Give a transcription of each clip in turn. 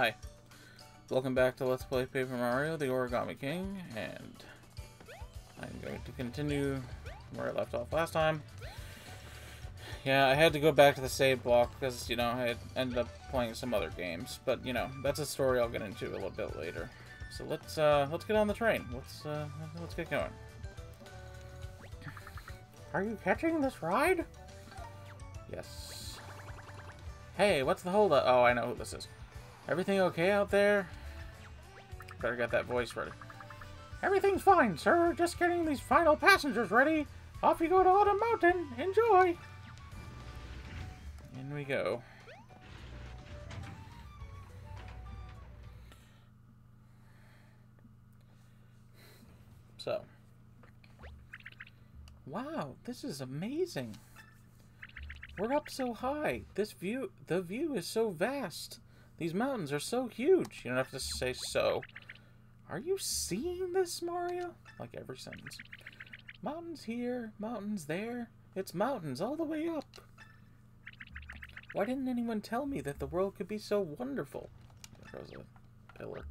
Hi. Welcome back to Let's Play Paper Mario, the Origami King, and I'm going to continue where I left off last time. Yeah, I had to go back to the save block because, you know, I ended up playing some other games, but, you know, that's a story I'll get into a little bit later. So let's, uh, let's get on the train. Let's, uh, let's get going. Are you catching this ride? Yes. Hey, what's the holdup? Oh, I know who this is. Everything okay out there? Better get that voice ready. Everything's fine, sir. Just getting these final passengers ready. Off you go to Autumn Mountain. Enjoy. In we go. So. Wow, this is amazing. We're up so high. This view, the view is so vast. These mountains are so huge. You don't have to say so. Are you seeing this, Mario? Like every sentence. Mountains here, mountains there. It's mountains all the way up. Why didn't anyone tell me that the world could be so wonderful? There goes a pillar.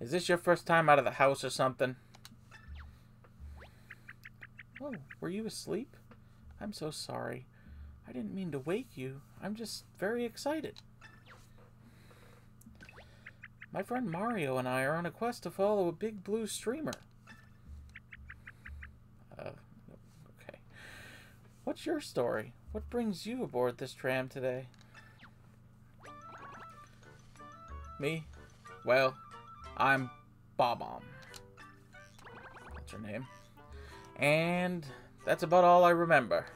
Is this your first time out of the house or something? Oh, were you asleep? I'm so sorry. I didn't mean to wake you. I'm just very excited. My friend Mario and I are on a quest to follow a big blue streamer. Uh, okay. What's your story? What brings you aboard this tram today? Me? Well, I'm Bob-omb. What's your name? And that's about all I remember.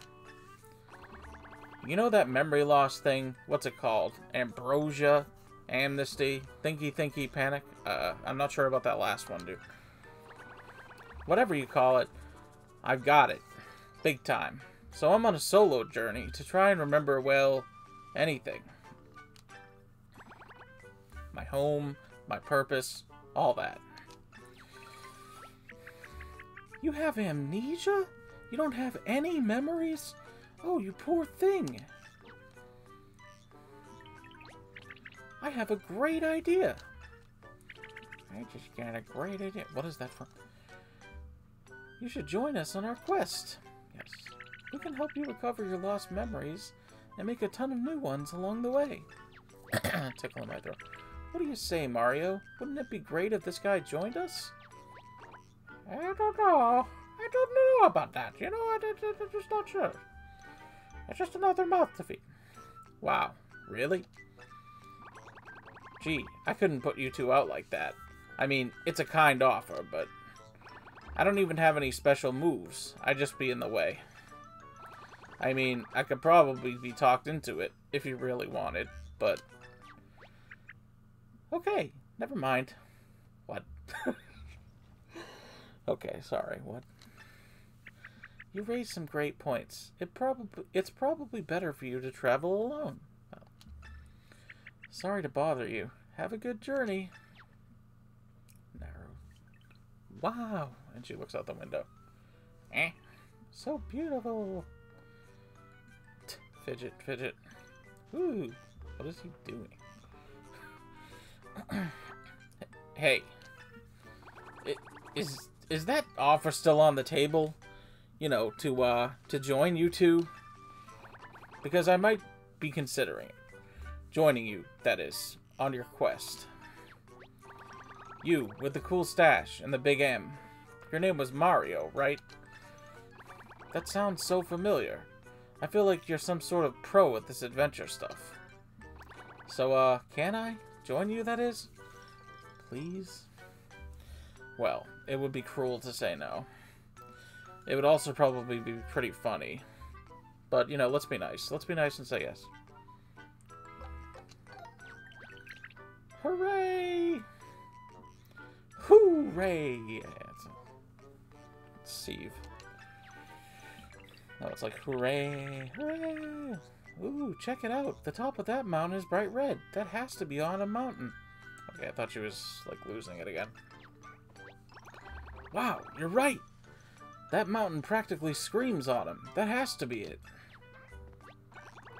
You know that memory loss thing? What's it called? Ambrosia? Amnesty? Thinky Thinky Panic? Uh, I'm not sure about that last one, dude. Whatever you call it, I've got it. Big time. So I'm on a solo journey to try and remember, well, anything. My home, my purpose, all that. You have amnesia? You don't have any memories? Oh, you poor thing. I have a great idea. I just got a great idea. What is that for? You should join us on our quest. Yes. We can help you recover your lost memories and make a ton of new ones along the way. Tickle in my throat. What do you say, Mario? Wouldn't it be great if this guy joined us? I don't know. I don't know about that. You know, I, am just not sure. It's just another mouth to feed. Wow. Really? Gee, I couldn't put you two out like that. I mean, it's a kind offer, but... I don't even have any special moves. I'd just be in the way. I mean, I could probably be talked into it, if you really wanted, but... Okay, never mind. What? okay, sorry, what? You raised some great points. It probably it's probably better for you to travel alone. Sorry to bother you. Have a good journey. Narrow. Wow. And she looks out the window. Eh. So beautiful. T fidget, fidget. Ooh. What is he doing? hey. It, is is that offer still on the table? You know, to uh to join you two because I might be considering. Joining you, that is, on your quest. You, with the cool stash and the big M. Your name was Mario, right? That sounds so familiar. I feel like you're some sort of pro at this adventure stuff. So, uh, can I? Join you, that is? Please? Well, it would be cruel to say no. It would also probably be pretty funny. But, you know, let's be nice. Let's be nice and say yes. Hooray! Hooray! It's. Steve. No, it's like, hooray! Hooray! Ooh, check it out. The top of that mountain is bright red. That has to be on a mountain. Okay, I thought she was, like, losing it again. Wow, you're right! That mountain practically screams autumn. That has to be it.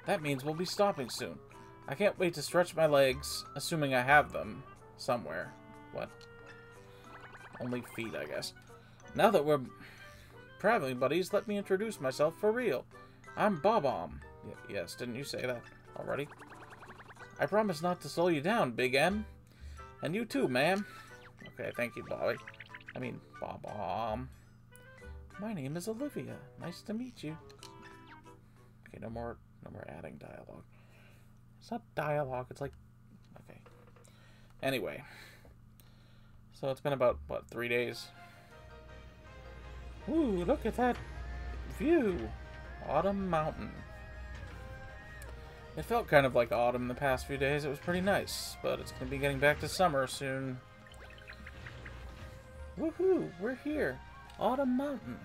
That means we'll be stopping soon. I can't wait to stretch my legs, assuming I have them somewhere. What? Only feet, I guess. Now that we're traveling buddies, let me introduce myself for real. I'm Bob-omb. Yes, didn't you say that already? I promise not to slow you down, Big M. And you too, ma'am. Okay, thank you, Bobby. I mean, Bob-omb. My name is Olivia. Nice to meet you. Okay, no more, no more adding dialogue. It's not dialogue. It's like, okay. Anyway, so it's been about what three days. Ooh, look at that view, Autumn Mountain. It felt kind of like autumn the past few days. It was pretty nice, but it's going to be getting back to summer soon. Woohoo! We're here. Autumn Mountain.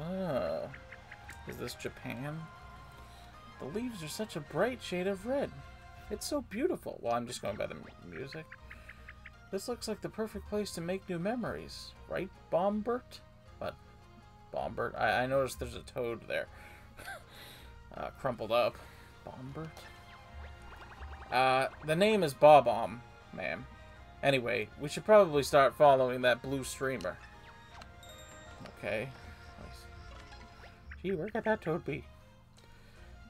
Ah. Is this Japan? The leaves are such a bright shade of red. It's so beautiful. Well, I'm just going by the music. This looks like the perfect place to make new memories. Right, Bombert? What? Bombert? I, I noticed there's a toad there. uh, crumpled up. Bombert? Uh, the name is Bob-omb, ma'am. Anyway, we should probably start following that blue streamer. Okay. Gee, where could that toad be?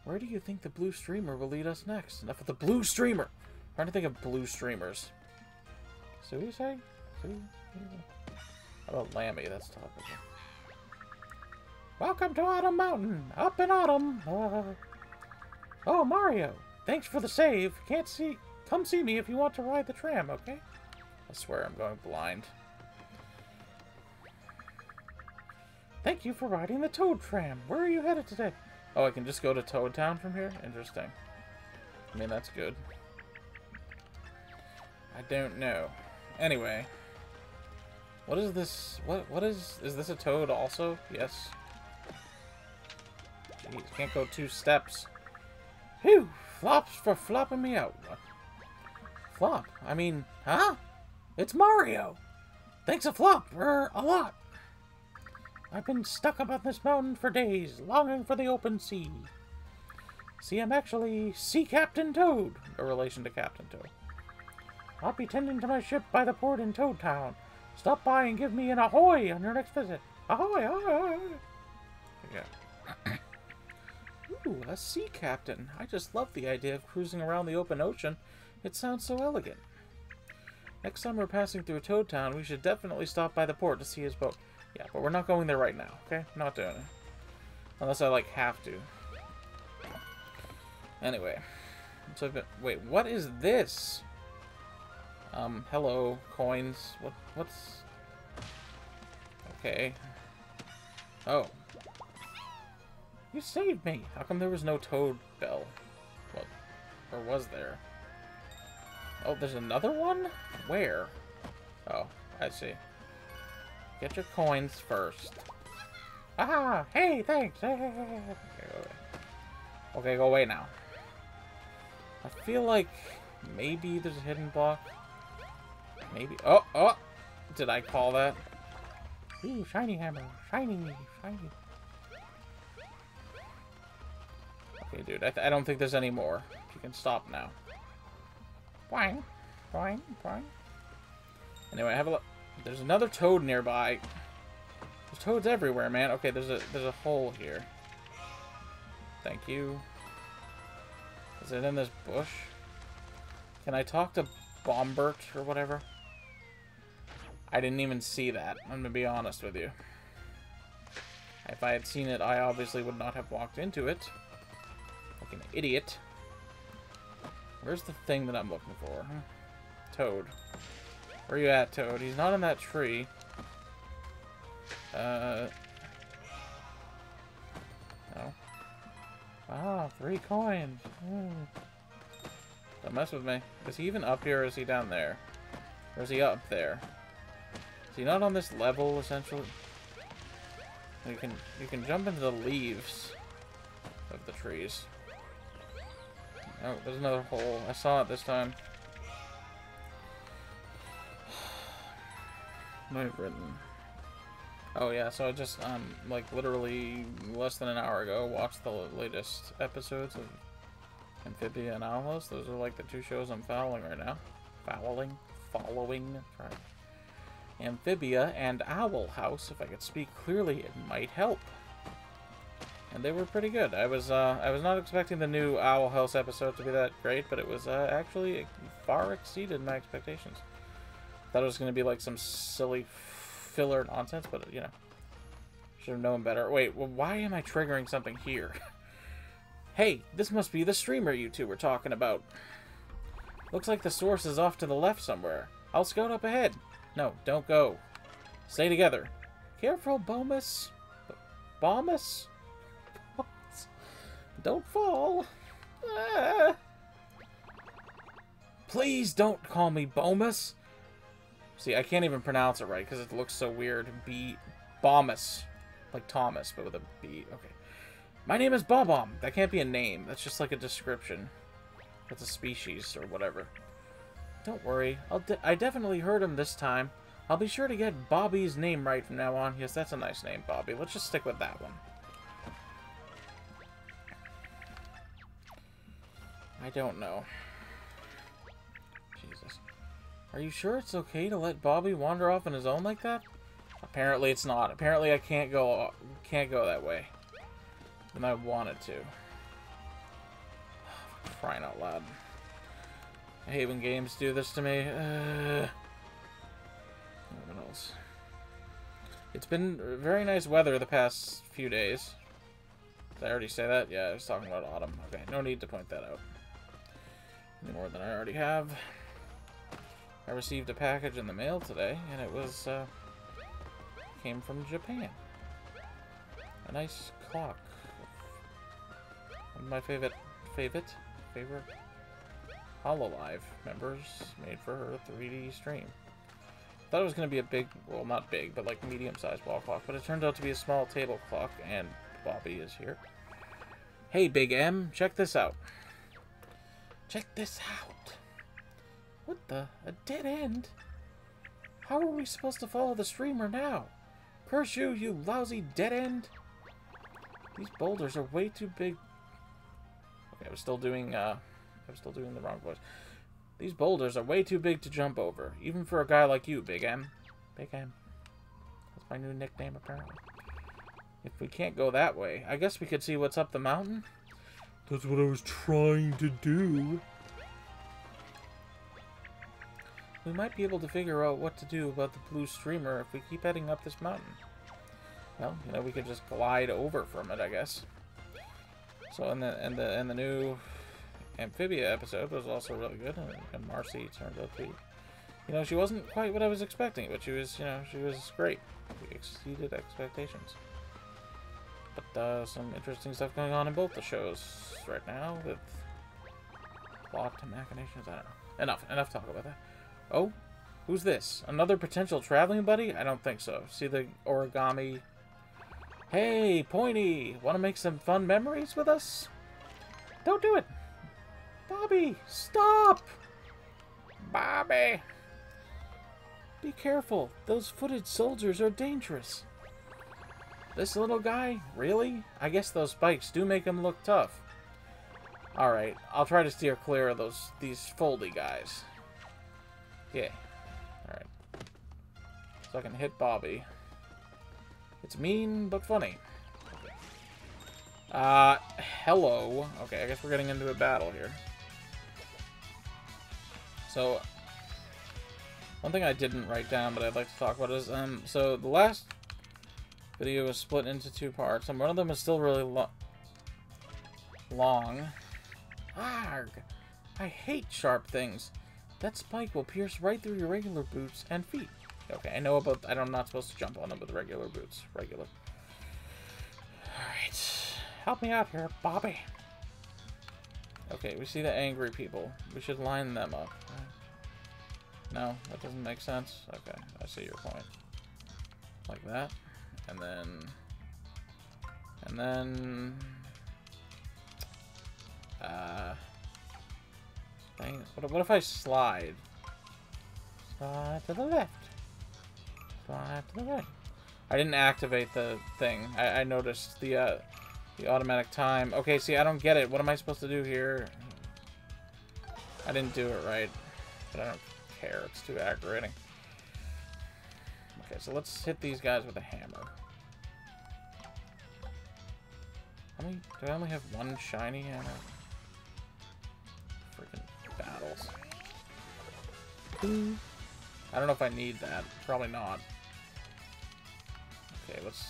Where do you think the blue streamer will lead us next? Enough of the blue streamer! I'm trying to think of blue streamers. Suicide? How about Lammy? That's topical. Welcome to Autumn Mountain! Up in autumn! Uh, oh, Mario! Thanks for the save. Can't see... Come see me if you want to ride the tram, okay? I swear I'm going blind. Thank you for riding the Toad Tram. Where are you headed today? Oh, I can just go to Toad Town from here? Interesting. I mean, that's good. I don't know. Anyway. What is this? What What is... Is this a toad also? Yes. Jeez, can't go two steps. Phew! Flops for flopping me out. Flop? I mean, huh? It's Mario! Thanks a flop for a lot. I've been stuck up on this mountain for days, longing for the open sea. See, I'm actually Sea Captain Toad, a relation to Captain Toad. I'll be tending to my ship by the port in Toad Town. Stop by and give me an ahoy on your next visit. Ahoy, ahoy! Yeah. Ooh, a sea captain. I just love the idea of cruising around the open ocean. It sounds so elegant. Next time we're passing through Toad Town, we should definitely stop by the port to see his boat. Yeah, but we're not going there right now, okay? Not doing it. Unless I, like, have to. Anyway. So I've been, wait, what is this? Um, hello, coins. What, what's... Okay. Oh. You saved me! How come there was no Toad Bell? Well, Or was there? Oh, there's another one? Where? Oh, I see. Get your coins first. Ah! Hey, thanks! Okay, go away. Okay, go away now. I feel like maybe there's a hidden block. Maybe. Oh, oh! Did I call that? Ooh, shiny hammer. Shiny, shiny. Okay, dude, I, I don't think there's any more. You can stop now. Boing, boing, boing. Anyway, I have a look. There's another toad nearby. There's toads everywhere, man. Okay, there's a there's a hole here. Thank you. Is it in this bush? Can I talk to Bombert or whatever? I didn't even see that. I'm gonna be honest with you. If I had seen it, I obviously would not have walked into it. Like an idiot. Where's the thing that I'm looking for? Toad. Where are you at, Toad? He's not in that tree. Uh... No. Ah, three coins. Mm. Don't mess with me. Is he even up here or is he down there? Or is he up there? Is he not on this level, essentially? You can you can jump into the leaves of the trees. Oh, there's another hole. I saw it this time. I've written. Oh yeah, so I just um like literally less than an hour ago watched the latest episodes of Amphibia and Owl House. Those are like the two shows I'm following right now. Following? Following? Try. Amphibia and Owl House. If I could speak clearly, it might help. And they were pretty good. I was uh, I was not expecting the new Owl House episode to be that great, but it was uh, actually far exceeded my expectations. Thought it was going to be like some silly filler nonsense, but you know, should have known better. Wait, well, why am I triggering something here? hey, this must be the streamer you two were talking about. Looks like the source is off to the left somewhere. I'll scout up ahead. No, don't go. Stay together. Careful, Bhomas. Bhomas? Don't fall. Ah. Please don't call me Bhomas. See, I can't even pronounce it right because it looks so weird. B... Bhomas. Like Thomas, but with a B. Okay. My name is Bob-omb. That can't be a name. That's just like a description. That's a species or whatever. Don't worry. I'll de I definitely heard him this time. I'll be sure to get Bobby's name right from now on. Yes, that's a nice name, Bobby. Let's just stick with that one. I don't know. Jesus. Are you sure it's okay to let Bobby wander off on his own like that? Apparently it's not. Apparently I can't go can't go that way. And I wanted to. Crying out loud. I hate when games do this to me. Uh, what else? It's been very nice weather the past few days. Did I already say that? Yeah, I was talking about autumn. Okay, no need to point that out. More than I already have. I received a package in the mail today, and it was, uh, came from Japan. A nice clock. One of my favorite, favorite, favorite Hololive members made for her 3D stream. Thought it was going to be a big, well, not big, but like medium-sized wall clock, but it turned out to be a small table clock, and Bobby is here. Hey, Big M, check this out. Check this out. What the? A dead end? How are we supposed to follow the streamer now? Curse you, you lousy dead end! These boulders are way too big. Okay, I was still doing, uh, I was still doing the wrong voice. These boulders are way too big to jump over, even for a guy like you, Big M. Big M. That's my new nickname, apparently. If we can't go that way, I guess we could see what's up the mountain. That's what I was trying to do. We might be able to figure out what to do about the blue streamer if we keep heading up this mountain. Well, you know, we could just glide over from it, I guess. So, in the and the and the new Amphibia episode was also really good, and, and Marcy turned out to be, you know, she wasn't quite what I was expecting, but she was, you know, she was great. Exceeded expectations. But uh, some interesting stuff going on in both the shows right now with plot machinations. I don't know. Enough. Enough talk about that. Oh, who's this? Another potential traveling buddy? I don't think so. See the origami. Hey, Pointy, want to make some fun memories with us? Don't do it. Bobby, stop! Bobby! Be careful. Those footed soldiers are dangerous. This little guy? Really? I guess those spikes do make him look tough. Alright, I'll try to steer clear of those these foldy guys. Yeah. Alright. So I can hit Bobby. It's mean, but funny. Uh, hello. Okay, I guess we're getting into a battle here. So, one thing I didn't write down, but I'd like to talk about is, um, so the last video was split into two parts, and one of them is still really lo long. Arg! I hate sharp things. That spike will pierce right through your regular boots and feet. Okay, I know about... I'm not supposed to jump on them with regular boots. Regular. Alright. Help me out here, Bobby. Okay, we see the angry people. We should line them up. No, that doesn't make sense. Okay, I see your point. Like that. And then... And then... Uh... Dang, what, what if I slide? Slide to the left. Slide to the right. I didn't activate the thing. I, I noticed the, uh, The automatic time. Okay, see, I don't get it. What am I supposed to do here? I didn't do it right. But I don't care. It's too aggravating. Okay, so let's hit these guys with a hammer. Do I only have one shiny hammer? Freaking battles. I don't know if I need that. Probably not. Okay, let's...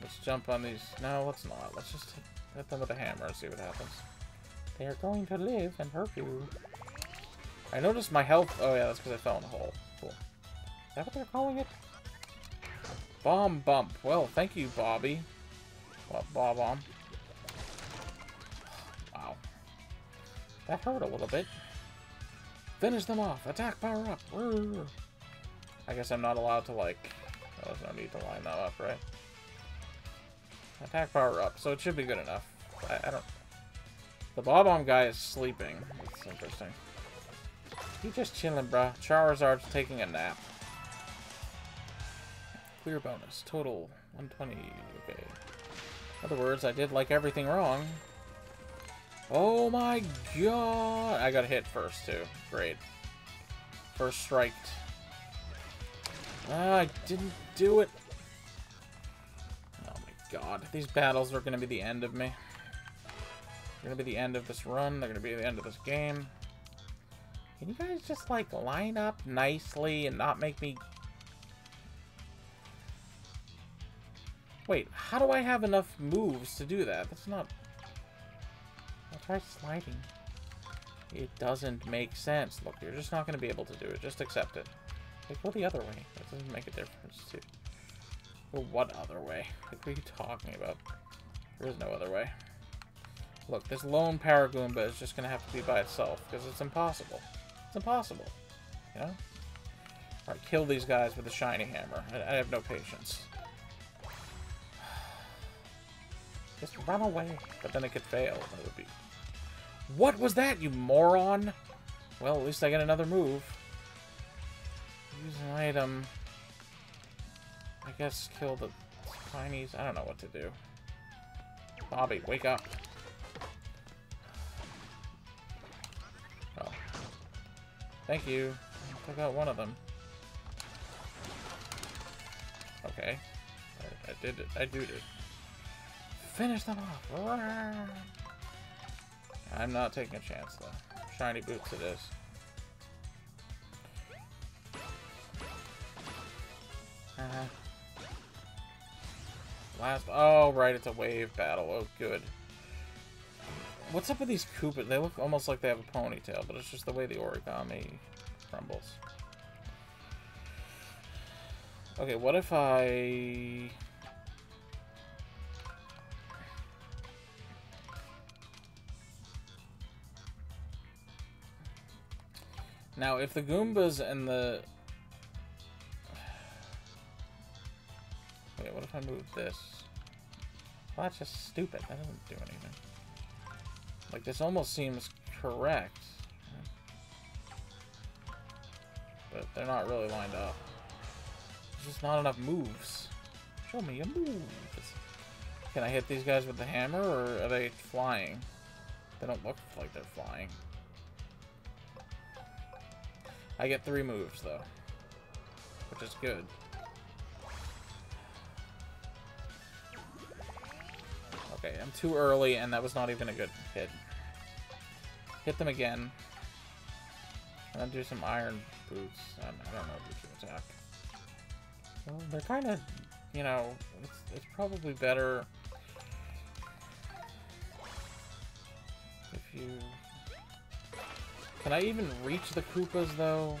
Let's jump on these... No, let's not. Let's just hit them with a hammer and see what happens. They are going to live and hurt you. I noticed my health... Oh yeah, that's because I fell in a hole. Cool. Is that what they're calling it? Bomb bump. Well, thank you, Bobby. Well, Bob Bomb. Wow. That hurt a little bit. Finish them off. Attack power up. I guess I'm not allowed to, like... Oh, there's no need to line that up, right? Attack power up, so it should be good enough. I, I don't... The Bob-omb guy is sleeping. That's interesting. He just chilling, bruh. Charizard's taking a nap. Clear bonus. Total 120. Okay. In other words, I did like everything wrong. Oh my god! I got hit first, too. Great. First striked. Ah, I didn't do it. Oh my god. These battles are going to be the end of me. They're going to be the end of this run. They're going to be the end of this game. Can you guys just, like, line up nicely and not make me... Wait, how do I have enough moves to do that? That's not... I'll try sliding. It doesn't make sense. Look, you're just not going to be able to do it. Just accept it. Like, go the other way. That doesn't make a difference, too. Well, what other way? Like, what are you talking about? There is no other way. Look, this lone Paragoomba is just going to have to be by itself, because it's impossible. It's impossible. You know? Alright, kill these guys with a shiny hammer. I, I have no patience. Just run away. But then it could fail. That would be... What was that, you moron? Well, at least I get another move. Use an item. I guess kill the tinies. I don't know what to do. Bobby, wake up. Oh. Thank you. Took out one of them. Okay. I, I did it. I do it. Finish them off. I'm not taking a chance, though. Shiny boots it is. Uh. Last. Oh, right, it's a wave battle. Oh, good. What's up with these Koopas? They look almost like they have a ponytail, but it's just the way the origami crumbles. Okay, what if I... Now, if the Goombas and the Wait, what if I move this? Well, that's just stupid. That doesn't do anything. Like, this almost seems correct. But they're not really lined up. There's just not enough moves. Show me a move. Can I hit these guys with the hammer, or are they flying? They don't look like they're flying. I get three moves, though. Which is good. Okay, I'm too early, and that was not even a good hit. Hit them again. And then do some iron boots. I don't know if you can attack. Well, they're kind of, you know, it's, it's probably better Can I even reach the Koopas, though?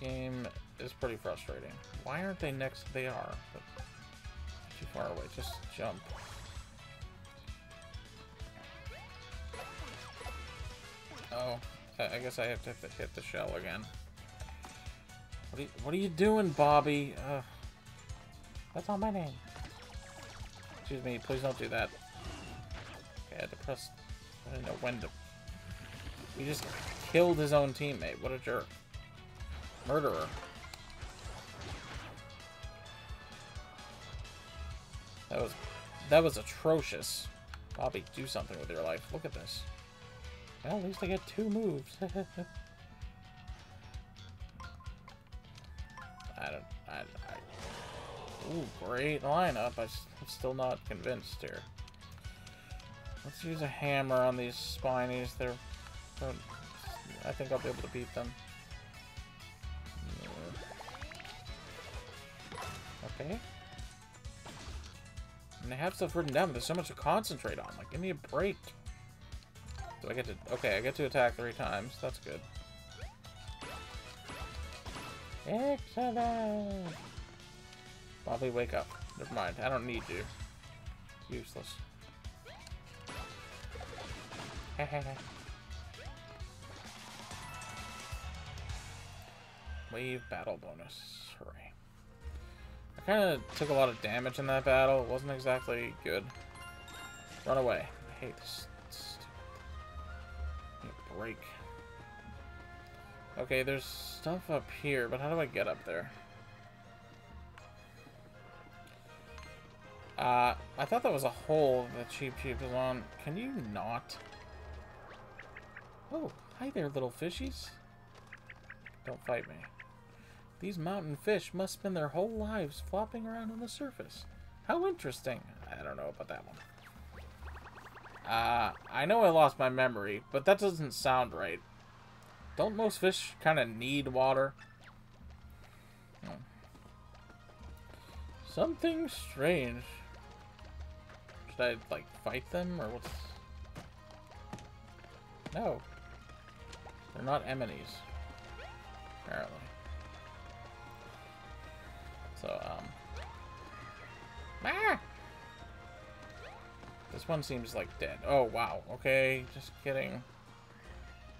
This game is pretty frustrating. Why aren't they next? They are, but too far away. Just jump. Oh, I guess I have to hit the shell again. What are you, what are you doing, Bobby? Uh, that's not my name. Excuse me, please don't do that. Okay, I didn't know when to... He just killed his own teammate. What a jerk. Murderer. That was that was atrocious. Bobby, do something with your life. Look at this. Well, at least I get two moves. I don't. I, I, ooh, great lineup. I, I'm still not convinced here. Let's use a hammer on these spinies. They're. I think I'll be able to beat them. Okay. And they have stuff written down, but there's so much to concentrate on. Like, give me a break. Do I get to... Okay, I get to attack three times. That's good. Excellent! Bobby, wake up. Never mind. I don't need you. Useless. Wave battle bonus. Hooray. I kind of took a lot of damage in that battle. It wasn't exactly good. Run away. I hate this. Break. Okay, there's stuff up here, but how do I get up there? Uh, I thought that was a hole that Cheep Cheap was on. Can you not? Oh, hi there, little fishies. Don't fight me. These mountain fish must spend their whole lives flopping around on the surface. How interesting. I don't know about that one. Uh, I know I lost my memory, but that doesn't sound right. Don't most fish kind of need water? Hmm. Something strange. Should I, like, fight them, or what's... No. They're not enemies. Apparently. So, um... Ah! This one seems like dead. Oh, wow. Okay, just kidding.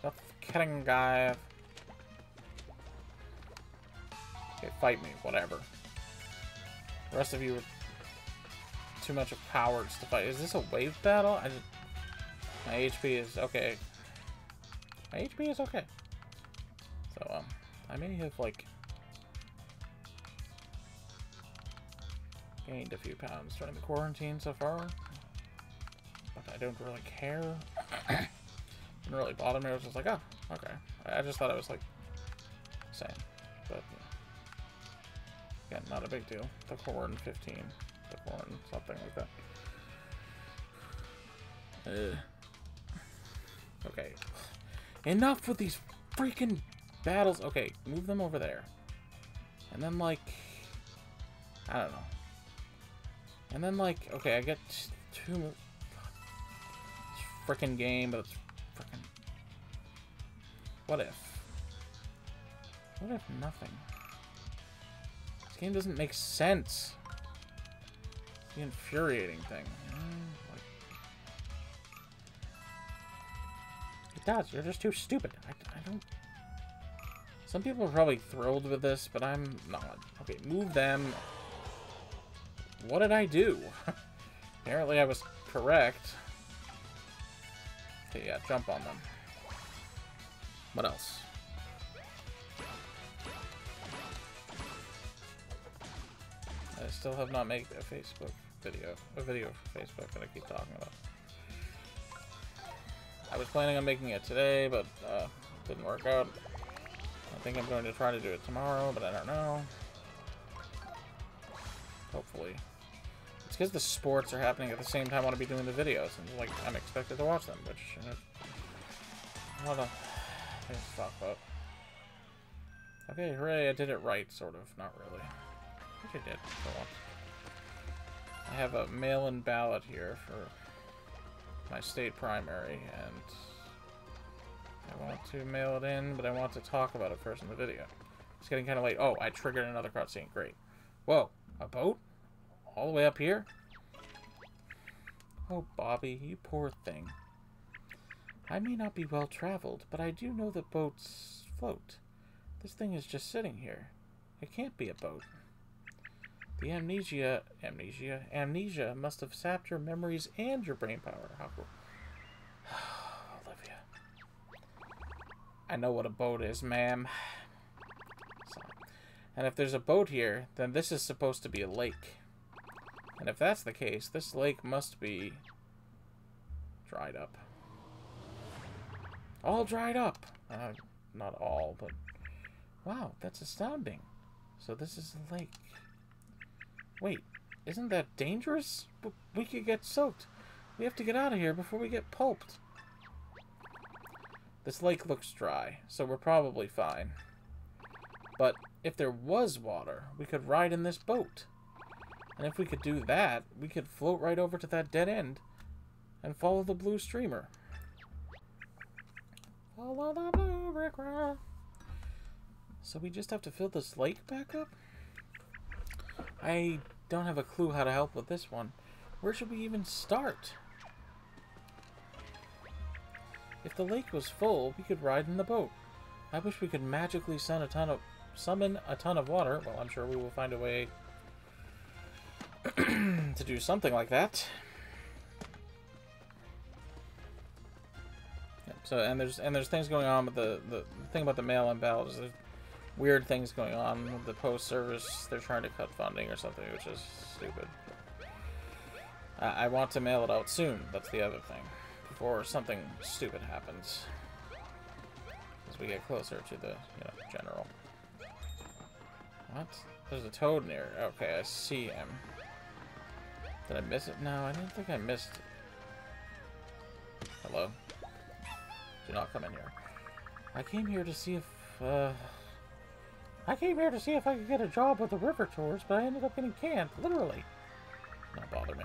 Just kidding, guy. Okay, fight me. Whatever. The rest of you are too much of cowards to fight. Is this a wave battle? I just... My HP is okay. My HP is okay. So, um, I may have, like, gained a few pounds during the quarantine so far. But I don't really care. didn't really bother me. I was just like, oh, okay. I just thought it was, like, same. But, yeah. Not a big deal. The corn 15. The corn something like that. Uh. Okay. Enough with these freaking battles. Okay, move them over there. And then, like... I don't know. And then, like, okay, I get two... Freaking game, but it's freaking... What if? What if nothing? This game doesn't make sense. It's the infuriating thing. Like, does. You're just too stupid. I, I don't... Some people are probably thrilled with this, but I'm not. Okay, move them what did I do? Apparently I was correct. Okay, yeah, jump on them. What else? I still have not made a Facebook video, a video for Facebook that I keep talking about. I was planning on making it today, but uh, didn't work out. I think I'm going to try to do it tomorrow, but I don't know. Hopefully It's because the sports are happening at the same time I want to be doing the videos, and like I'm expected to watch them, which uh, what a to talk. Okay, hooray! I did it right, sort of. Not really. I think I did. I have a mail-in ballot here for my state primary, and I want to mail it in, but I want to talk about it first in the video. It's getting kind of late. Oh, I triggered another cutscene. Great. Whoa, a boat? All the way up here? Oh, Bobby, you poor thing. I may not be well traveled, but I do know that boats float. This thing is just sitting here. It can't be a boat. The amnesia, amnesia, amnesia must have sapped your memories and your brain power. How cool. Olivia. I know what a boat is, ma'am. And if there's a boat here, then this is supposed to be a lake. And if that's the case, this lake must be dried up. All dried up. Uh, not all, but... Wow, that's astounding. So this is a lake. Wait, isn't that dangerous? We could get soaked. We have to get out of here before we get pulped. This lake looks dry, so we're probably fine. But if there was water, we could ride in this boat. And if we could do that, we could float right over to that dead end and follow the blue streamer. Follow the blue road. So we just have to fill this lake back up? I don't have a clue how to help with this one. Where should we even start? If the lake was full, we could ride in the boat. I wish we could magically summon a ton of summon a ton of water. Well, I'm sure we will find a way to do something like that. so and there's and there's things going on with the the, thing about the mail in ballot is weird things going on with the post service. They're trying to cut funding or something, which is stupid. I, I want to mail it out soon. That's the other thing before something stupid happens. As we get closer to the you know general. What? There's a toad near. Okay, I see him. Did I miss it? No, I didn't think I missed it. Hello? Do not come in here. I came here to see if, uh... I came here to see if I could get a job with the river tours, but I ended up getting canned, literally. Don't bother me.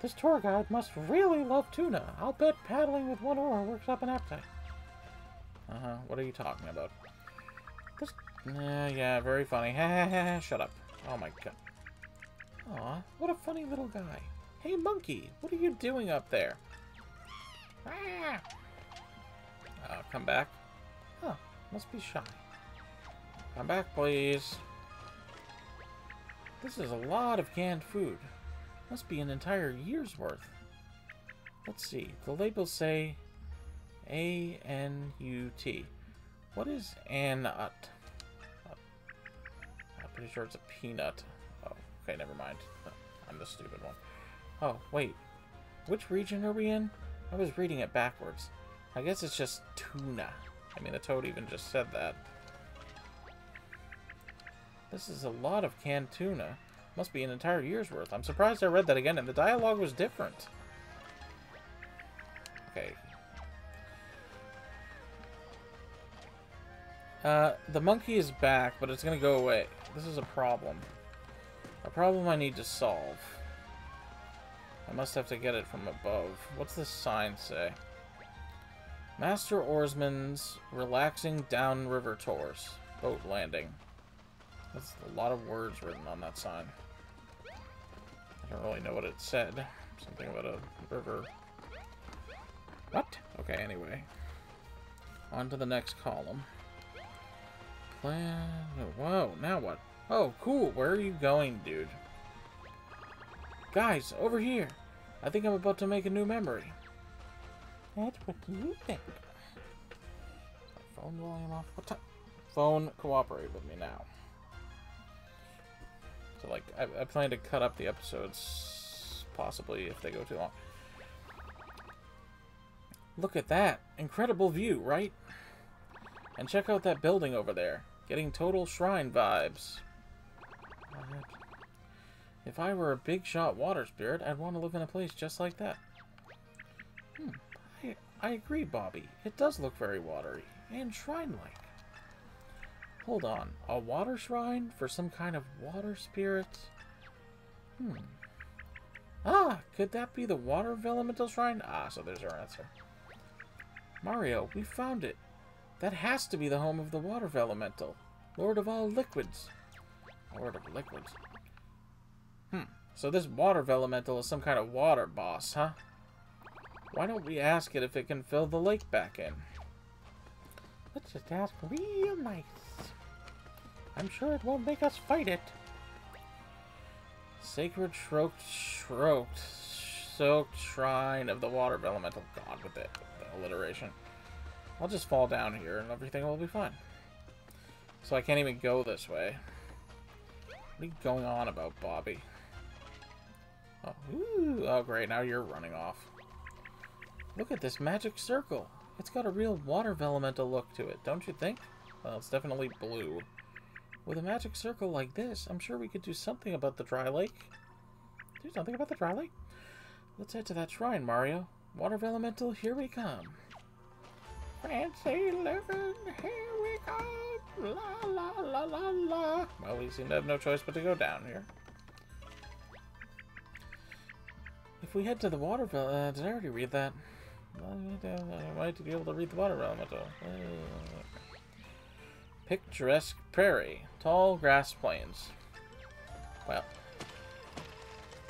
This tour guide must really love tuna. I'll bet paddling with one oar works up an appetite. Uh-huh. What are you talking about? This... Uh, yeah, very funny. Shut up. Oh my god. Aw, what a funny little guy. Hey, monkey, what are you doing up there? Ah! Uh, come back. Huh, must be shy. Come back, please. This is a lot of canned food. Must be an entire year's worth. Let's see. The labels say A-N-U-T. What is anut? Uh, I'm pretty sure it's a peanut. Oh, okay, never mind. I'm the stupid one. Oh, wait. Which region are we in? I was reading it backwards. I guess it's just tuna. I mean, the toad even just said that. This is a lot of canned tuna. Must be an entire year's worth. I'm surprised I read that again, and the dialogue was different. Okay. Uh, the monkey is back, but it's gonna go away. This is a problem. A problem I need to solve. I must have to get it from above. What's this sign say? Master Oarsman's relaxing downriver tours. Boat landing. That's a lot of words written on that sign. I don't really know what it said. Something about a river. What? Okay, anyway. On to the next column. Plan... Whoa, now what? Oh, cool. Where are you going, dude? Guys, over here. I think I'm about to make a new memory. What do you think? Phone volume off. What time? Phone, cooperate with me now. I, I plan to cut up the episodes, possibly, if they go too long. Look at that. Incredible view, right? And check out that building over there. Getting total shrine vibes. If I were a big shot water spirit, I'd want to live in a place just like that. Hmm. I agree, Bobby. It does look very watery and shrine-like. Hold on, a water shrine for some kind of water spirit? Hmm. Ah, could that be the water Vellumental shrine? Ah, so there's our answer. Mario, we found it. That has to be the home of the water Vellumental, lord of all liquids. Lord of liquids. Hmm, so this water Vellumental is some kind of water boss, huh? Why don't we ask it if it can fill the lake back in? Let's just ask real nice. I'm sure it won't make us fight it. Sacred stroked, stroked, soaked shrine of the water Vellumental god with it, the alliteration. I'll just fall down here and everything will be fine. So I can't even go this way. What are you going on about, Bobby? Oh, ooh, oh, great. Now you're running off. Look at this magic circle. It's got a real water Vellumental look to it, don't you think? Well, it's definitely blue. With a magic circle like this, I'm sure we could do something about the dry lake. Do something about the dry lake? Let's head to that shrine, Mario. Water Vellumental, here we come. Fancy living, here we come. La la la la la. Well, we seem to have no choice but to go down here. If we head to the water, uh, did I already read that? I might be able to read the water Vellumental. Uh, picturesque prairie, tall grass plains. Well,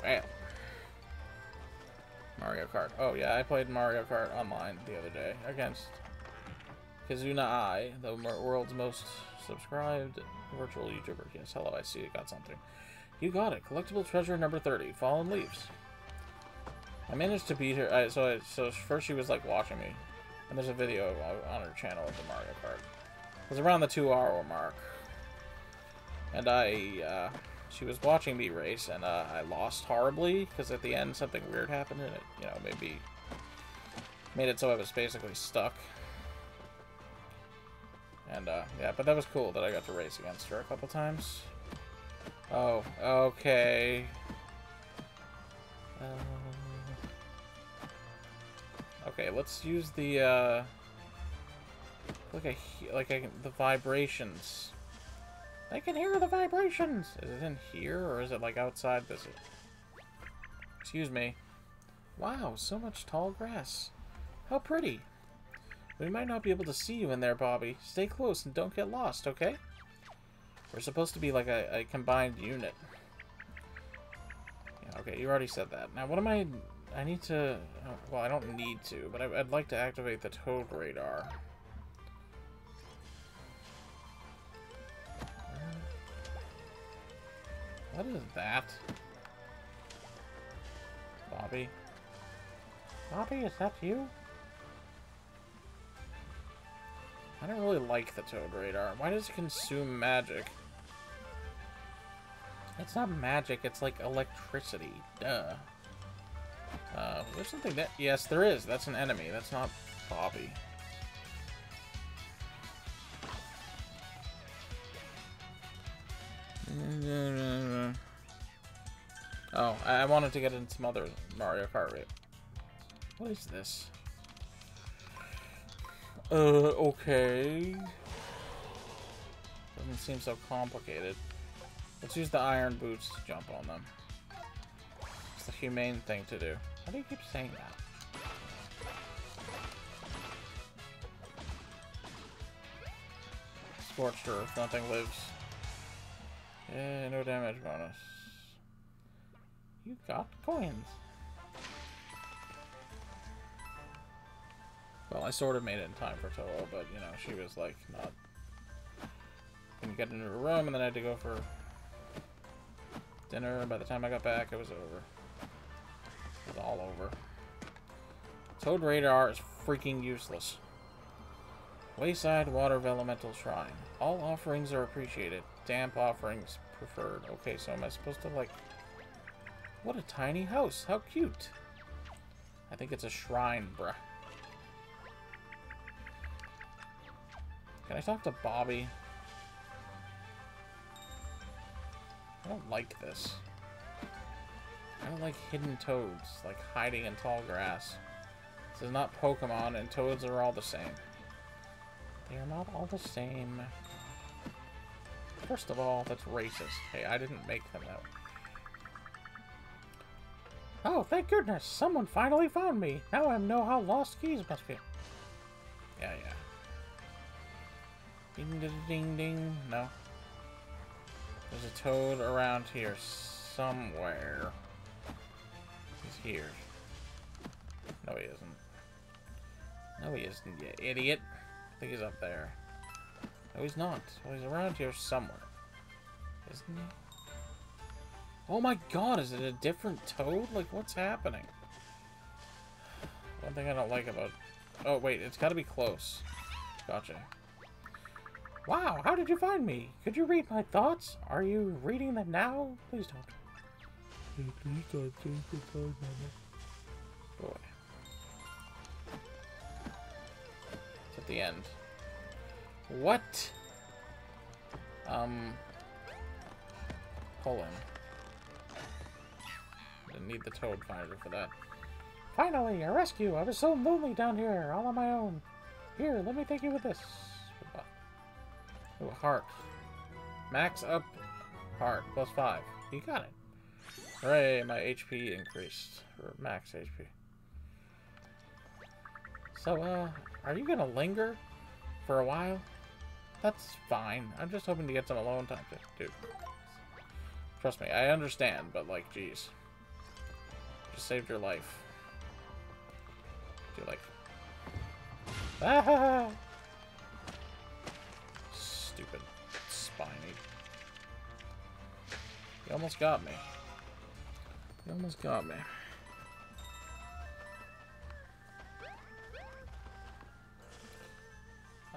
well. Mario Kart. Oh yeah, I played Mario Kart online the other day against Kizuna AI, the world's most subscribed virtual YouTuber. Yes, hello, I see you got something. You got it. Collectible treasure number 30, Fallen Leaves. I managed to beat her. I, so, I, so first she was like watching me, and there's a video on her channel of the Mario Kart. Was around the two hour mark, and I, uh, she was watching me race, and uh, I lost horribly because at the end something weird happened, and it, you know, maybe made it so I was basically stuck. And, uh, yeah, but that was cool that I got to race against her a couple times. Oh, okay. Uh, okay, let's use the, uh, like a, like a, the vibrations. I can hear the vibrations! Is it in here, or is it, like, outside this? Excuse me. Wow, so much tall grass. How pretty. We might not be able to see you in there, Bobby. Stay close and don't get lost, okay? We're supposed to be like a, a combined unit. Yeah, okay, you already said that. Now, what am I... I need to... Oh, well, I don't need to, but I, I'd like to activate the Toad Radar. What is that? Bobby? Bobby, is that you? I don't really like the Toad Radar. Why does it consume magic? It's not magic, it's like electricity. Duh. Uh, there's something that... Yes, there is. That's an enemy. That's not Bobby. Oh, I wanted to get into some other Mario Kart. What is this? Uh, okay. Doesn't seem so complicated. Let's use the iron boots to jump on them. It's the humane thing to do. Why do you keep saying that? Scorched Earth, nothing lives. Yeah, no damage bonus. You got coins. Well, I sort of made it in time for Toho, but, you know, she was, like, not... Couldn't get into her room, and then I had to go for dinner, and by the time I got back, it was over. It was all over. Toad Radar is freaking useless. Wayside Water Vellumental Shrine. All offerings are appreciated. Damp offerings preferred. Okay, so am I supposed to, like... What a tiny house. How cute. I think it's a shrine, bruh. Can I talk to Bobby? I don't like this. I don't like hidden toads, like hiding in tall grass. This is not Pokemon, and toads are all the same. They are not all the same. First of all, that's racist. Hey, I didn't make them that Oh, thank goodness! Someone finally found me! Now I know how lost keys must be. Yeah, yeah. Ding, ding, ding, ding. No. There's a toad around here somewhere. He's here. No, he isn't. No, he isn't, you idiot. I think he's up there. No, he's not. Well, he's around here somewhere. Isn't he? Oh my god, is it a different toad? Like, what's happening? One thing I don't like about... Oh, wait, it's gotta be close. Gotcha. Wow, how did you find me? Could you read my thoughts? Are you reading them now? Please don't. Boy. The end. What? Um. Colon. Didn't need the toad finder for that. Finally, a rescue! I was so lonely down here, all on my own. Here, let me take you with this. Oh, heart. Max up heart, plus five. You got it. Hooray, my HP increased. Or max HP. So, uh, are you gonna linger for a while? That's fine. I'm just hoping to get some alone time. Dude. Trust me, I understand, but like, jeez. Just saved your life. Do like... Ah! Stupid. Spiny. You almost got me. You almost got me.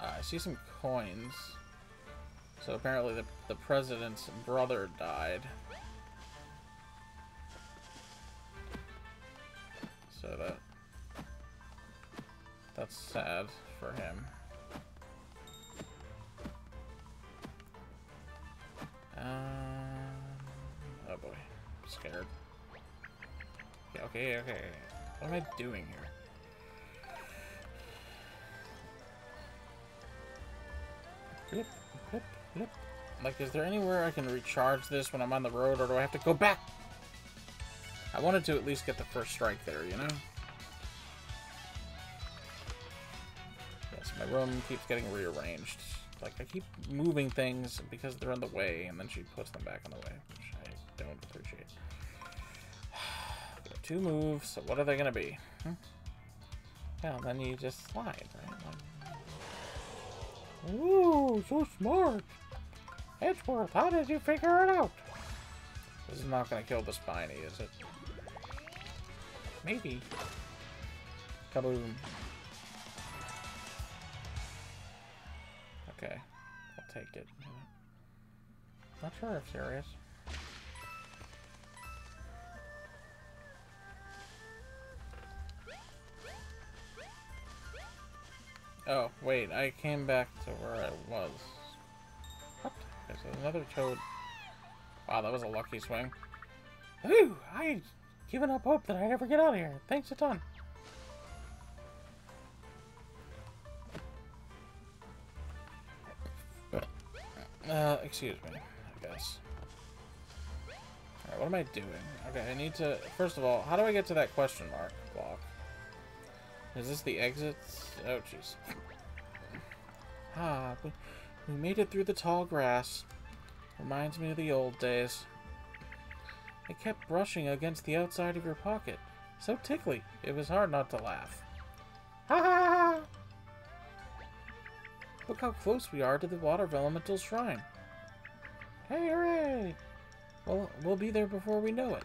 Uh, I see some coins. So apparently the, the president's brother died. So that... That's sad for him. Um, oh boy. I'm scared. Okay, okay, okay. What am I doing here? Like, is there anywhere I can recharge this when I'm on the road, or do I have to go back? I wanted to at least get the first strike there, you know? Yes, my room keeps getting rearranged. Like, I keep moving things because they're in the way, and then she puts them back in the way, which I don't appreciate. Two moves, so what are they going to be? Hmm? Then you just slide, right? Ooh, so smart. Edgeworth, how did you figure it out? This is not going to kill the spiny, is it? Maybe. Kaboom. Okay. I'll take it. Not sure if serious. Oh, wait, I came back to where I was. What? There's another toad. Wow, that was a lucky swing. Ooh, I given up hope that I'd ever get out of here. Thanks a ton. Uh, excuse me, I guess. Alright, what am I doing? Okay, I need to... First of all, how do I get to that question mark block? Is this the exit? Oh, jeez. Ah, we, made it through the tall grass. Reminds me of the old days. It kept brushing against the outside of your pocket. So tickly, it was hard not to laugh. Ha ha ha! Look how close we are to the Water Vellumental Shrine. Hey, hooray! Well, we'll be there before we know it.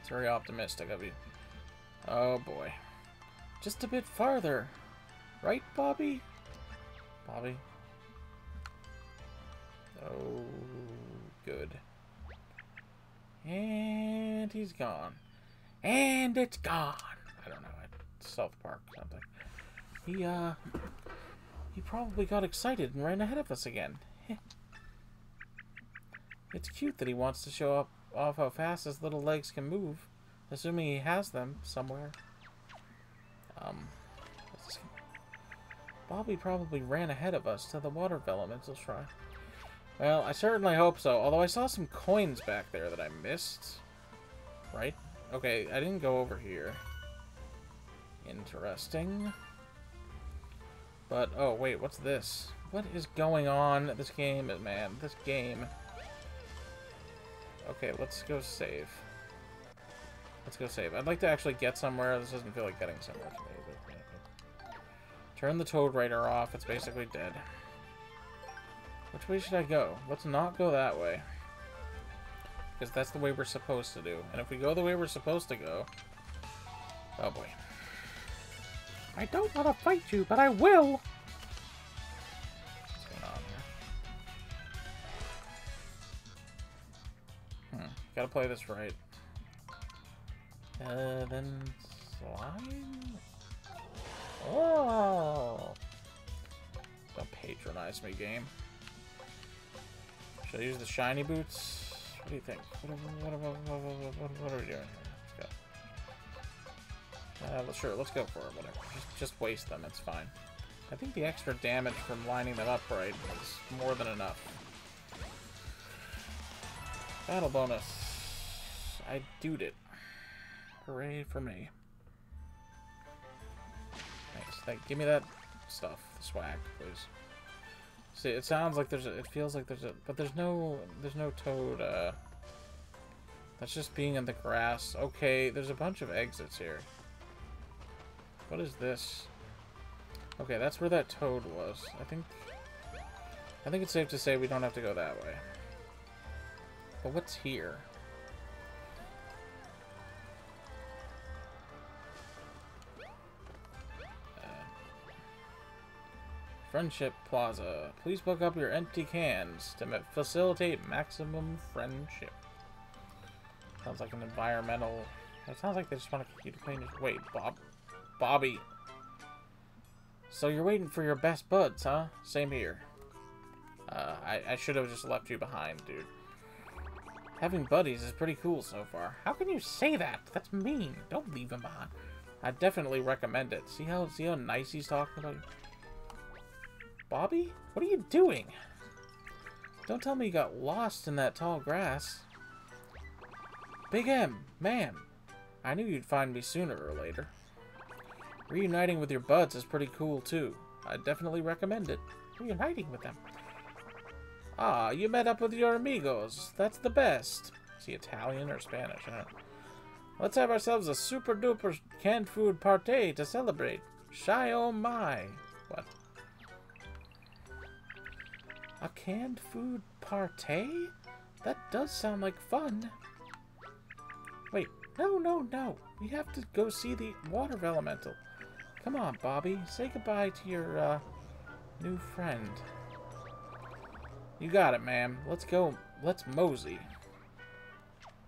It's very optimistic of you. Oh, boy. Just a bit farther. Right, Bobby? Bobby? Oh, good. And he's gone. And it's gone. I don't know. It's South Park something. He, uh... He probably got excited and ran ahead of us again. it's cute that he wants to show up off how fast his little legs can move. Assuming he has them somewhere. Um... Bobby probably ran ahead of us to the water Vellumental shrine. Well, I certainly hope so. Although I saw some coins back there that I missed. Right? Okay, I didn't go over here. Interesting. But, oh, wait, what's this? What is going on? This game, man, this game. Okay, let's go save. Let's go save. I'd like to actually get somewhere. This doesn't feel like getting somewhere to me. Turn the Toad Radar off. It's basically dead. Which way should I go? Let's not go that way. Because that's the way we're supposed to do. And if we go the way we're supposed to go... Oh boy. I don't want to fight you, but I will! What's going on here? Hmm. Gotta play this right. Then slime? Oh! Don't patronize me, game. Should I use the shiny boots? What do you think? What, what, what, what are we doing here? Let's go. Uh, sure, let's go for it. Whatever. Just, just waste them. It's fine. I think the extra damage from lining them up right is more than enough. Battle bonus. I doed it. Hooray for me. Thanks. Thank, give me that stuff, swag, please. See, it sounds like there's a, it feels like there's a, but there's no, there's no toad, uh, that's just being in the grass. Okay, there's a bunch of exits here. What is this? Okay, that's where that toad was. I think, I think it's safe to say we don't have to go that way. But what's here? Friendship Plaza. Please book up your empty cans to facilitate maximum friendship. Sounds like an environmental... It sounds like they just want to keep you clean. Wait, Bob... Bobby. So you're waiting for your best buds, huh? Same here. Uh, I, I should have just left you behind, dude. Having buddies is pretty cool so far. How can you say that? That's mean. Don't leave him behind. I definitely recommend it. See how see how nice he's talking about you? Bobby? What are you doing? Don't tell me you got lost in that tall grass. Big M, man. I knew you'd find me sooner or later. Reuniting with your buds is pretty cool, too. I definitely recommend it. Reuniting with them? Ah, you met up with your amigos. That's the best. Is he Italian or Spanish? Huh? Let's have ourselves a super duper canned food party to celebrate. Shy oh my. What? A canned food party? That does sound like fun. Wait, no, no, no. We have to go see the water Vellumental. Come on, Bobby. Say goodbye to your, uh, new friend. You got it, ma'am. Let's go. Let's mosey.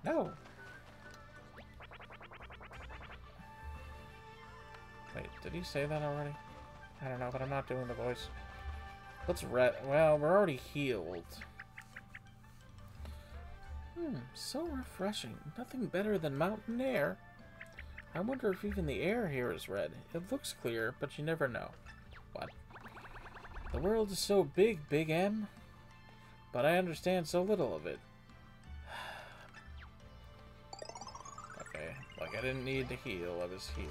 No. Wait, did he say that already? I don't know, but I'm not doing the voice. Let's ret. Well, we're already healed. Hmm, so refreshing. Nothing better than mountain air. I wonder if even the air here is red. It looks clear, but you never know. What? The world is so big, Big M but I understand so little of it. okay, like I didn't need to heal, I was healed.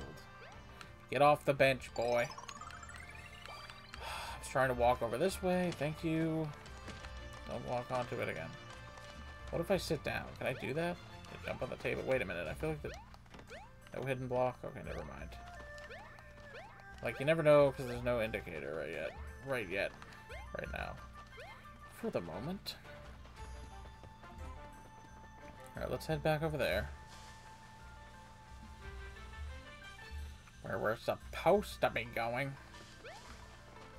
Get off the bench, boy. Trying to walk over this way, thank you. Don't walk onto it again. What if I sit down? Can I do that? I jump on the table? Wait a minute, I feel like the... No hidden block? Okay, never mind. Like, you never know because there's no indicator right yet. Right yet. Right now for the moment. Alright, let's head back over there. Where we're supposed to be going.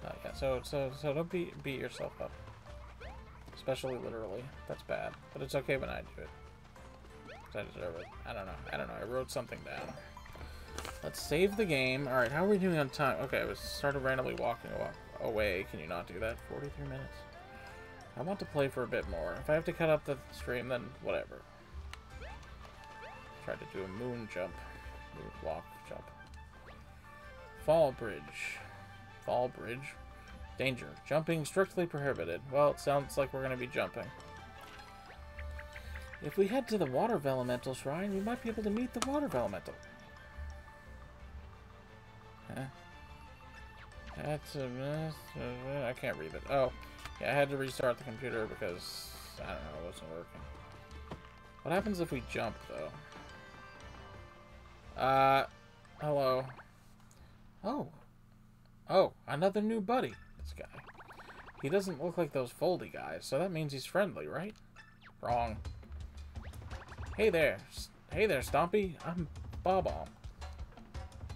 Yeah, so so so don't beat beat yourself up. Especially literally. That's bad. But it's okay when I do it. I deserve it. I don't know. I don't know. I wrote something down. Let's save the game. Alright, how are we doing on time? Okay, I was started randomly walking away. Can you not do that? 43 minutes. I want to play for a bit more. If I have to cut up the stream, then whatever. Try to do a moon jump. Moon walk jump. Fall bridge. Fall bridge. Danger. Jumping strictly prohibited. Well, it sounds like we're going to be jumping. If we head to the Water Vellumental Shrine, we might be able to meet the Water Vellumental. Huh? That's a... I can't read it. Oh. Yeah, I had to restart the computer because, I don't know, it wasn't working. What happens if we jump, though? Uh, hello. Oh. Oh, another new buddy, this guy. He doesn't look like those foldy guys, so that means he's friendly, right? Wrong. Hey there. Hey there, Stompy. I'm Bob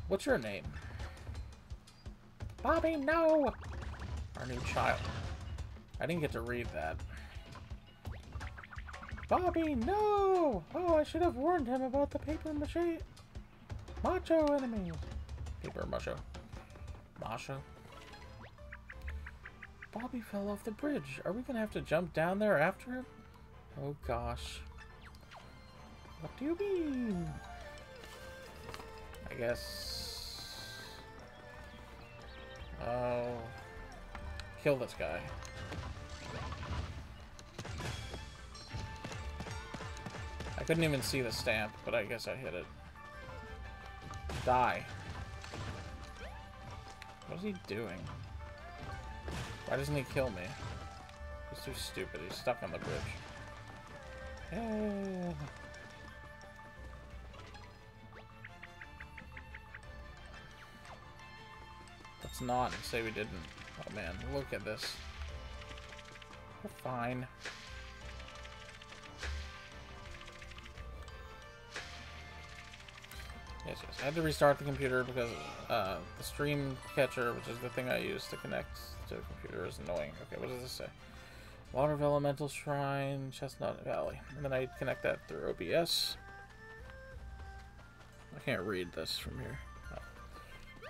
What's your name? Bobby, no! Our new child. I didn't get to read that. Bobby, no! Oh, I should have warned him about the paper mache macho enemy. Paper macho. Macho. Bobby fell off the bridge. Are we gonna have to jump down there after him? Oh gosh. What do you mean? I guess... Oh... Kill this guy. I couldn't even see the stamp, but I guess I hit it. Die. What is he doing? Why doesn't he kill me? He's too stupid. He's stuck on the bridge. Yeah. Let's not say we didn't. Oh man, look at this. We're fine. Yes, yes. I had to restart the computer because uh, the stream catcher, which is the thing I use to connect to the computer, is annoying. Okay, what does this say? Water Vellumental Shrine, Chestnut Valley. And then I connect that through OBS. I can't read this from here. Oh.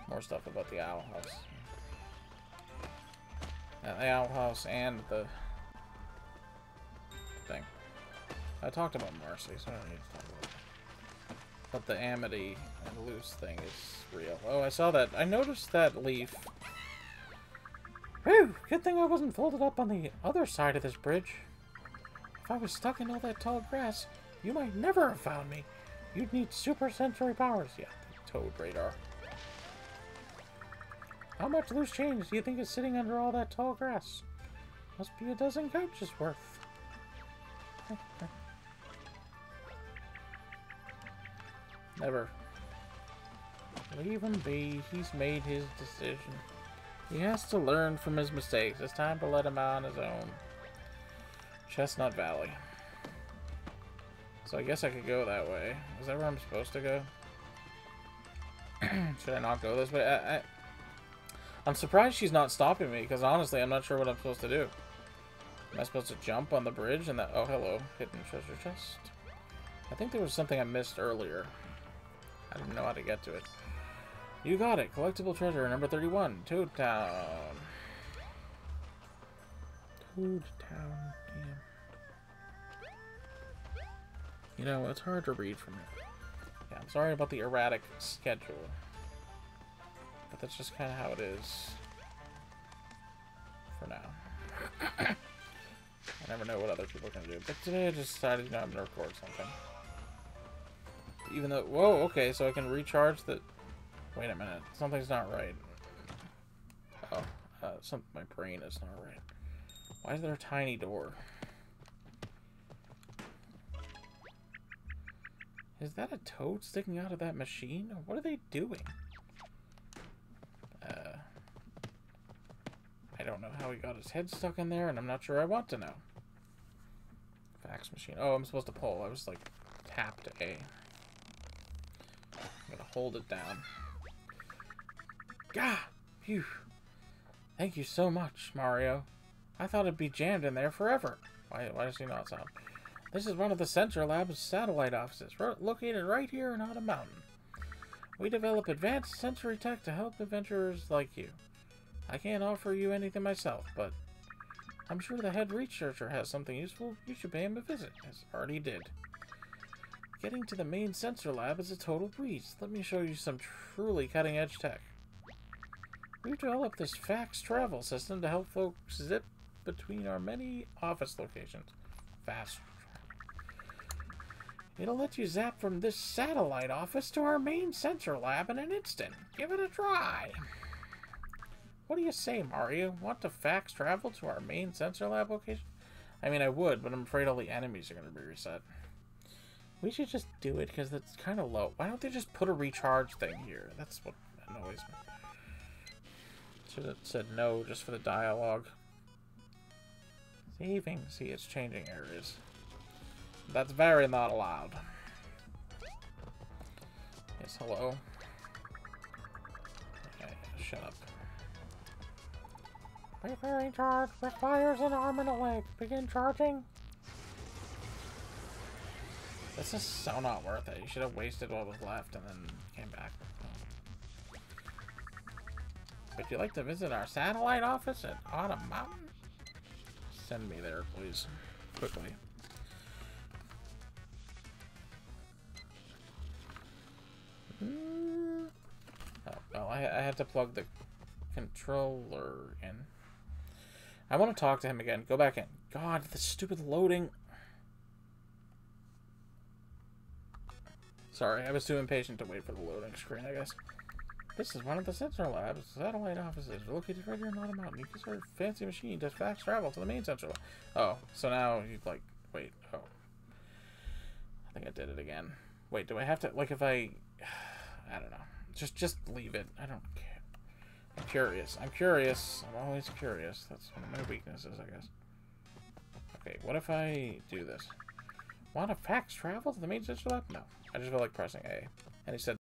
More stuff about the Owl House. Uh, the Owl House and the thing. I talked about Marcy, so I don't need to talk about. But the Amity and Luz thing is real. Oh, I saw that. I noticed that leaf. Whew! Good thing I wasn't folded up on the other side of this bridge. If I was stuck in all that tall grass, you might never have found me. You'd need super sensory powers. Yeah, toad radar. How much loose change do you think is sitting under all that tall grass? Must be a dozen couches worth. Never. Leave him be. He's made his decision. He has to learn from his mistakes. It's time to let him out on his own. Chestnut Valley. So I guess I could go that way. Is that where I'm supposed to go? Should I not go this way? I, I, I'm surprised she's not stopping me, because honestly, I'm not sure what I'm supposed to do. Am I supposed to jump on the bridge and that... Oh, hello. Hidden treasure chest. I think there was something I missed earlier. I didn't know how to get to it. You got it. Collectible treasure number 31. Toad Town. Toad Town. Damn. You know, it's hard to read from here. Yeah, I'm sorry about the erratic schedule. But that's just kind of how it is. For now. I never know what other people are going to do. But today I just decided, you know, I'm going to record something. Even though... Whoa, okay, so I can recharge the... Wait a minute. Something's not right. Oh, uh, some, my brain is not right. Why is there a tiny door? Is that a toad sticking out of that machine? What are they doing? Uh, I don't know how he got his head stuck in there, and I'm not sure I want to know. Fax machine. Oh, I'm supposed to pull. I was like tapped A. I'm gonna hold it down. Gah! Phew. Thank you so much, Mario. I thought it'd be jammed in there forever. Why, why does he not sound? This is one of the Sensor Lab's satellite offices, located right here in Autumn Mountain. We develop advanced sensory tech to help adventurers like you. I can't offer you anything myself, but I'm sure the head researcher has something useful. You should pay him a visit, as already did. Getting to the main sensor lab is a total breeze. Let me show you some truly cutting-edge tech. We've developed this fax travel system to help folks zip between our many office locations. Fast It'll let you zap from this satellite office to our main sensor lab in an instant. Give it a try. What do you say, Mario? Want to fax travel to our main sensor lab location? I mean, I would, but I'm afraid all the enemies are going to be reset. We should just do it, because it's kind of low. Why don't they just put a recharge thing here? That's what annoys me. Should have said no just for the dialogue. Saving. See, it's changing areas. That's very not allowed. Yes, hello. Okay, shut up. Preparing charge requires an arm and a leg. Begin charging. This is so not worth it. You should have wasted what was left and then came back. Would you like to visit our satellite office at Autumn Mountain? Send me there, please. Quickly. Mm. Oh, I, I had to plug the controller in. I want to talk to him again. Go back in. God, the stupid loading. Sorry, I was too impatient to wait for the loading screen, I guess. This is one of the Sensor Lab's satellite offices, located right here in Autumn Mountain. You can start a fancy machine to fast travel to the main central. Oh, so now you like, wait, oh. I think I did it again. Wait, do I have to, like, if I, I don't know. Just, just leave it. I don't care. I'm curious. I'm curious. I'm always curious. That's one of my weaknesses, I guess. Okay, what if I do this? Want to fax travel to the main Sensor Lab? No. I just felt like pressing A. And he said